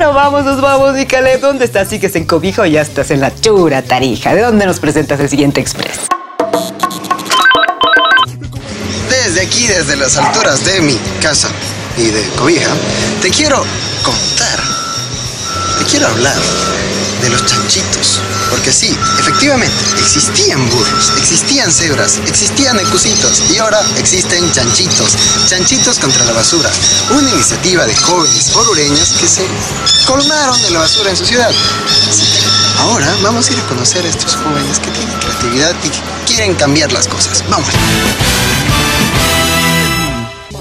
Vamos, nos vamos, mi. ¿Dónde estás? Sigues en Cobijo y ya estás en la chura Tarija. ¿De dónde nos presentas el siguiente express? Desde aquí, desde las alturas de mi casa y de Cobija, te quiero contar, te quiero hablar de los chanchitos. Porque sí, efectivamente, existían burros, existían cebras, existían ecusitos y ahora existen chanchitos. Chanchitos contra la basura. Una iniciativa de jóvenes orureños que se colmaron de la basura en su ciudad. Así que ahora vamos a ir a conocer a estos jóvenes que tienen creatividad y que quieren cambiar las cosas. Vamos.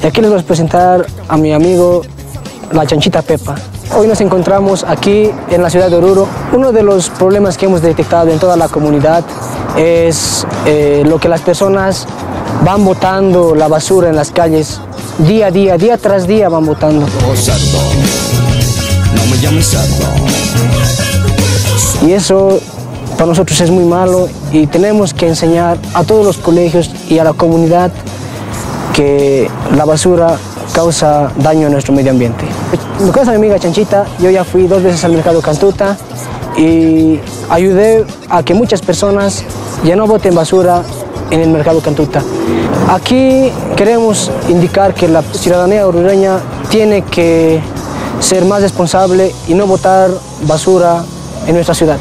Y aquí les voy a presentar a mi amigo la chanchita Pepa. Hoy nos encontramos aquí en la ciudad de Oruro. Uno de los problemas que hemos detectado en toda la comunidad es eh, lo que las personas van botando la basura en las calles. Día a día, día tras día van botando. Y eso para nosotros es muy malo y tenemos que enseñar a todos los colegios y a la comunidad que la basura causa daño a nuestro medio ambiente. Me cuesta mi amiga Chanchita, yo ya fui dos veces al mercado Cantuta y ayudé a que muchas personas ya no boten basura en el mercado Cantuta. Aquí queremos indicar que la ciudadanía orureña tiene que ser más responsable y no botar basura en nuestra ciudad.